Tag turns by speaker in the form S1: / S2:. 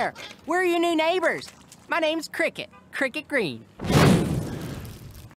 S1: there. We're your new neighbors. My name's Cricket, Cricket Green.